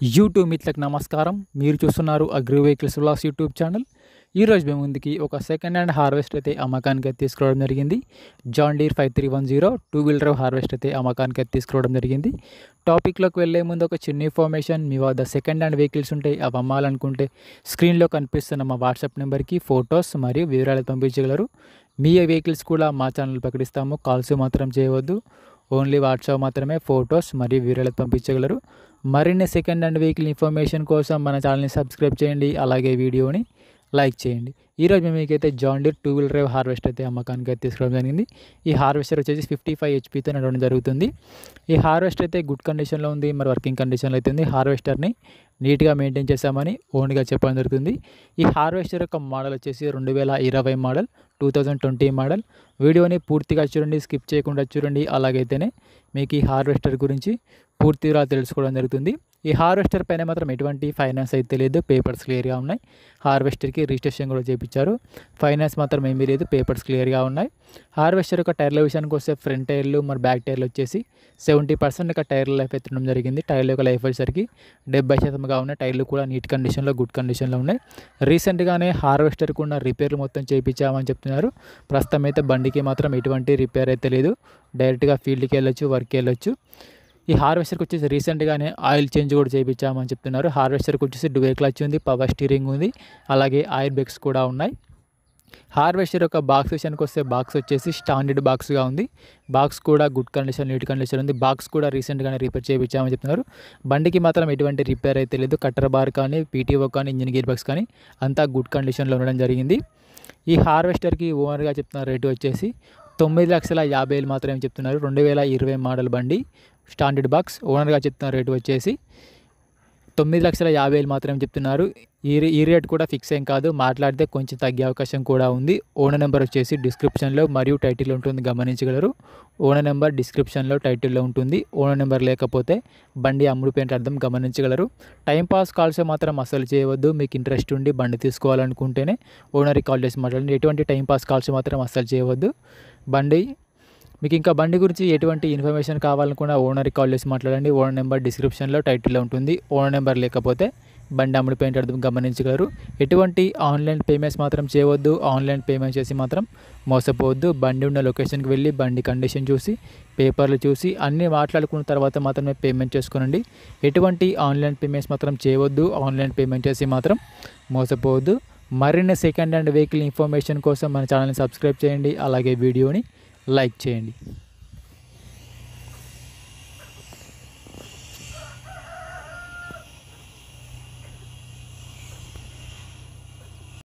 YouTube మిత్రులకు నమస్కారం. మీరు చూస్తున్నారు agri vehicles vlogs YouTube channel. ఈరోజు మేము ముందుకి ఒక సెకండ్ హ్యాండ్ హార్వెస్ట్ అయితే అమ్మకానికి అయితే తీసుకురావడం జరిగింది. John Deere five three one zero two wheeler harvest అయితే అమ్మకానికి అయితే తీసుకురావడం జరిగింది. టాపిక్లోకి వెళ్ళే ముందు ఒక చిన్న ఇన్ఫర్మేషన్ మీ వద్ద సెకండ్ హ్యాండ్ వెహికల్స్ ఉంటాయి అవి అమ్మాలనుకుంటే స్క్రీన్లో కనిపిస్తున్న మా వాట్సాప్ నెంబర్కి ఫొటోస్ మరియు వివరాలు పంపించగలరు. మీ వెహికల్స్ కూడా మా ఛానల్ ప్రకటిస్తాము. కాల్స్ మాత్రం చేయవద్దు. ఓన్లీ వాట్సాప్ మాత్రమే ఫొటోస్ మరియు వివరాలు పంపించగలరు. మరిన్ని సెకండ్ అండ్ వీక్లీ ఇన్ఫర్మేషన్ కోసం మన ఛానల్ని సబ్స్క్రైబ్ చేయండి అలాగే వీడియోని లైక్ చేయండి. ఈరోజు మేము మీకైతే John Deere two wheeler drive harvest అయితే అమ్మకానికి అయితే తీసుకోవడం జరిగింది. ఈ హార్వెస్టర్ వచ్చేసి ఫిఫ్టీ ఫైవ్ హెచ్పీతో నడవడం జరుగుతుంది. ఈ హార్వెస్టర్ అయితే గుడ్ కండిషన్లో ఉంది మరి వర్కింగ్ కండిషన్లో అయితే ఉంది. హార్వెస్టర్ని నీట్గా మెయింటైన్ చేస్తామని ఓన్గా చెప్పడం జరుగుతుంది. ఈ హార్వెస్టర్ యొక్క మోడల్ వచ్చేసి రెండు వేల ఇరవై model two thousand twenty model. వీడియోని పూర్తిగా చూడండి స్కిప్ చేయకుండా చూడండి. అలాగైతేనే మీకు ఈ హార్వెస్టర్ గురించి పూర్తిగా తెలుసుకోవడం జరుగుతుంది. ఈ హార్వెస్టర్ పైన మాత్రం ఎటువంటి ఫైనాన్స్ అయితే లేదు పేపర్స్ క్లియర్గా ఉన్నాయి. హార్వెస్టర్కి రిజిస్ట్రేషన్ కూడా చేయించారు ఫైనాన్స్ మాత్రం ఏమీ లేదు పేపర్స్ క్లియర్గా ఉన్నాయి. హార్వెస్టర్ యొక్క టైర్ల విషయానికి వస్తే ఫ్రంట్ టైర్లు మరి బ్యాక్ టైర్లు వచ్చేసి సెవెంటీ పర్సెంట్ యొక్క టైర్ల లైఫ్ ఎత్తడం జరిగింది. టైర్ల యొక్క లైఫ్ వచ్చేసరికి డెబ్బై శాతంగా ఉన్నాయి టైర్లు కూడా నీట్ కండిషన్లో గుడ్ కండిషన్లో ఉన్నాయి. రీసెంట్గానే హార్వెస్టర్కి ఉన్న రిపేర్లు మొత్తం చేయించామని చెప్తున్నారు. ప్రస్తుతం అయితే బండికి మాత్రం ఎటువంటి రిపేర్ అయితే లేదు. డైరెక్ట్గా ఫీల్డ్కి వెళ్ళొచ్చు వర్క్కి వెళ్ళొచ్చు. ఈ హార్వెస్టర్కి వచ్చేసి రీసెంట్గానే ఆయిల్ చేంజ్ కూడా చేయించామని చెప్తున్నారు. హార్వెస్టర్కి వచ్చేసి డువే క్లచ్ ఉంది పవర్ స్టీరింగ్ ఉంది అలాగే ఆయిల్ బ్రేక్స్ కూడా ఉన్నాయి. హార్వెస్టర్ యొక్క బాక్స్ విషయానికి వస్తే బాక్స్ వచ్చేసి స్టాండర్డ్ బాక్స్గా ఉంది. బాక్స్ కూడా గుడ్ కండిషన్ నీట్ కండిషన్ ఉంది. బాక్స్ కూడా రీసెంట్గానే రిపేర్ చేయించామని చెప్తున్నారు. బండికి మాత్రం ఎటువంటి రిపేర్ అయితే లేదు. కట్టర్ బార్ కానీ పీటీఓ కానీ ఇంజిన్ గేర్ బాక్స్ కానీ అంతా గుడ్ కండిషన్లో ఉండడం జరిగింది. ఈ హార్వెస్టర్కి ఓనర్గా చెప్తున్న రేటు వచ్చేసి తొమ్మిది లక్షల యాభై వేలు మాత్రమే చెప్తున్నారు. రెండు వేల ఇరవై మోడల్ బండి స్టాండర్డ్ బాక్స్. ఓనర్గా చెప్తున్న రేటు వచ్చేసి తొమ్మిది లక్షల యాభై వేలు మాత్రమే చెప్తున్నారు. ఈ ఈ రేట్ కూడా ఫిక్స్ ఏం కాదు. మాట్లాడితే కొంచెం తగ్గే అవకాశం కూడా ఉంది. ఓనర్ నెంబర్ వచ్చేసి డిస్క్రిప్షన్లో మరియు టైటిల్ ఉంటుంది. గమనించగలరు. ఓనర్ నెంబర్ డిస్క్రిప్షన్లో టైటిల్లో ఉంటుంది. ఓనర్ నెంబర్ లేకపోతే బండి అమ్ముడుపోయిన అర్థం గమనించగలరు. టైంపాస్ కాల్స్ మాత్రం అసలు చేయవద్దు. మీకు ఇంట్రెస్ట్ ఉండి బండి తీసుకోవాలనుకుంటేనే ఓనర్కి కాల్ చేసి మాట్లాడండి. ఎటువంటి టైంపాస్ కాల్స్ మాత్రం అస్సలు చేయవద్దు. బండి మీకు ఇంకా బండి గురించి ఎటువంటి ఇన్ఫర్మేషన్ కావాలనుకున్నా ఓనర్కి కాల్ చేసి మాట్లాడండి. ఓనర్ నెంబర్ డిస్క్రిప్షన్లో టైటిల్లో ఉంటుంది. ఓనర్ నెంబర్ లేకపోతే బండి అమ్ముడిపోయిన అర్థం గమనించగలరు. ఎటువంటి ఆన్లైన్ పేమెంట్స్ మాత్రం చేయవద్దు. ఆన్లైన్ పేమెంట్ చేసి మాత్రం మోసపోవద్దు. బండి ఉన్న లొకేషన్కి వెళ్ళి బండి కండిషన్ చూసి పేపర్లు చూసి అన్నీ మాట్లాడుకున్న తర్వాత మాత్రమే పేమెంట్ చేసుకోనండి. ఎటువంటి ఆన్లైన్ పేమెంట్స్ మాత్రం చేయవద్దు. ఆన్లైన్ పేమెంట్ చేసి మాత్రం మోసపోవద్దు. మరిన్ని సెకండ్ హ్యాండ్ వెహికల్ ఇన్ఫర్మేషన్ కోసం మన ఛానల్ని సబ్స్క్రైబ్ చేయండి. అలాగే వీడియోని లైక్ చేయండి.